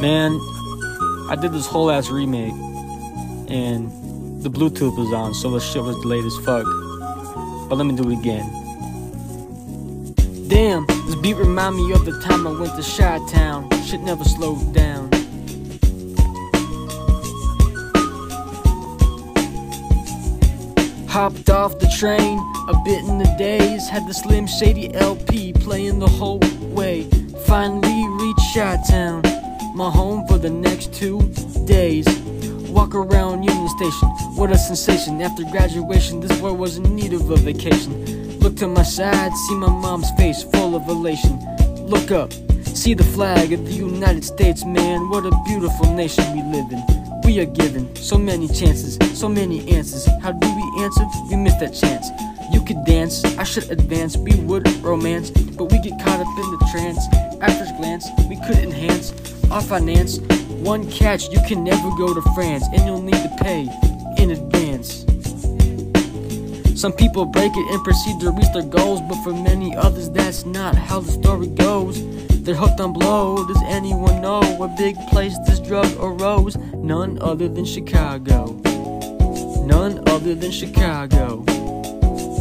Man, I did this whole ass remake, and the Bluetooth was on, so the shit was delayed as fuck. But let me do it again. Damn, this beat remind me of the time I went to Chi Town. Shit never slowed down. Hopped off the train, a bit in the daze. Had the Slim Shady LP playing the whole way. Finally reached Chi Town, my home for the next two days. Walk around Union Station, what a sensation. After graduation, this boy was in need of a vacation. Look to my side, see my mom's face full of elation. Look up, see the flag of the United States, man. What a beautiful nation we live in. We are given so many chances, so many answers. How do we answer? We miss that chance. You could dance, I should advance, we would romance, but we get caught up in the trance. First glance, we could enhance our finance. One catch, you can never go to France, and you'll need to pay in advance. Some people break it and proceed to reach their goals, but for many others, that's not how the story goes. They're hooked on blow. Does anyone know what big place this drug arose? None other than Chicago. None other than Chicago.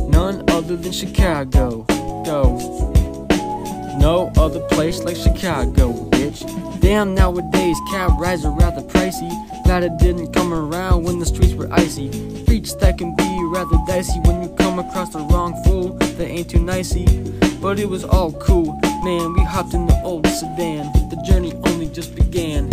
None other than Chicago. Go. No other place like Chicago, bitch. Damn, nowadays cab rides are rather pricey. Glad it didn't come around when the streets were icy. Streets that can be rather dicey when you come across the wrong fool that ain't too nicey. But it was all cool, man. We hopped in the old sedan. The journey only just began.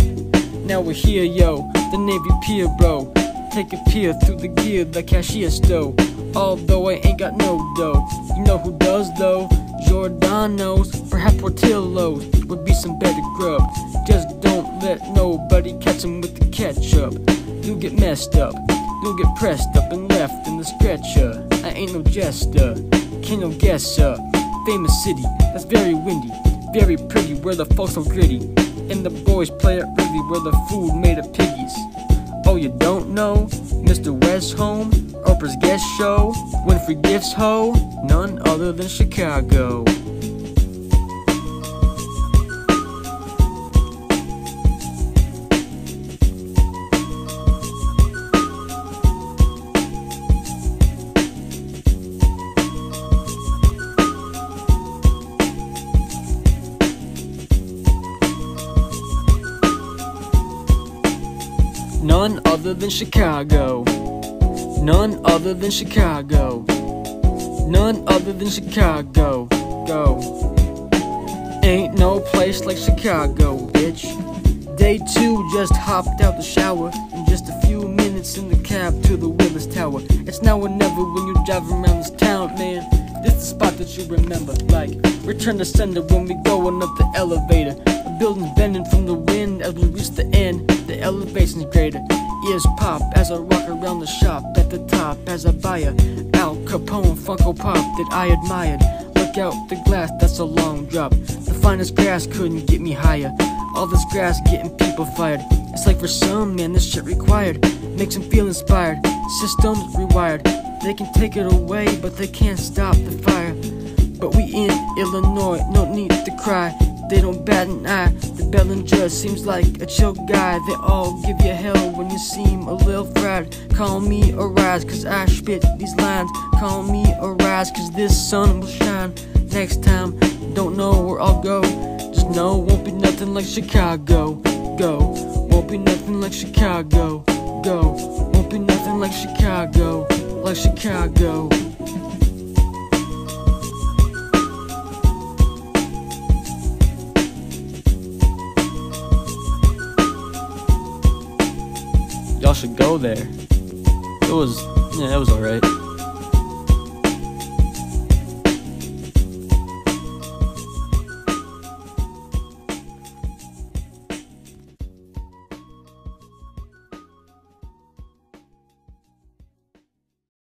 Now we're here, yo. The Navy Pier, bro. Take a peer through the gear the cashier stole. Although I ain't got no dough. You know who does, though? Giordano's, perhaps Portillo's would be some better grub. Just don't let nobody catch 'em with the ketchup. You'll get messed up, you'll get pressed up and left in the stretcher. I ain't no jester, can no guesser. Famous city, that's very windy, very pretty, where the folks are gritty. And the boys play it really, where the food made of piggies. You don't know? Mr. West Home, Oprah's guest show, Winfrey Gifts Ho, none other than Chicago. None other than Chicago. None other than Chicago. None other than Chicago. Go. Ain't no place like Chicago, bitch. Day two just hopped out the shower. In just a few minutes in the cab to the Willis Tower. It's now or never when you drive around this town, man. This the spot that you remember. Like, return to sender when we going up the elevator. The building's bending from the wind as we reach the end. The elevation's greater. Ears pop as I walk around the shop at the top as I buy a Al Capone Funko Pop that I admired. Look out the glass, that's a long drop. The finest grass couldn't get me higher. All this grass getting people fired. It's like for some man, this shit required. Makes them feel inspired. Systems rewired. They can take it away, but they can't stop the fire. But we in Illinois, no need to cry. They don't bat an eye. The Bellinger seems like a chill guy. They all give you hell when you seem a little fried. Call me a rise, cause I spit these lines. Call me a rise, cause this sun will shine. Next time, don't know where I'll go. Just know won't be nothing like Chicago. Go, won't be nothing like Chicago. Go, won't be nothing like Chicago. Like Chicago. Y'all should go there. It was, yeah, it was alright.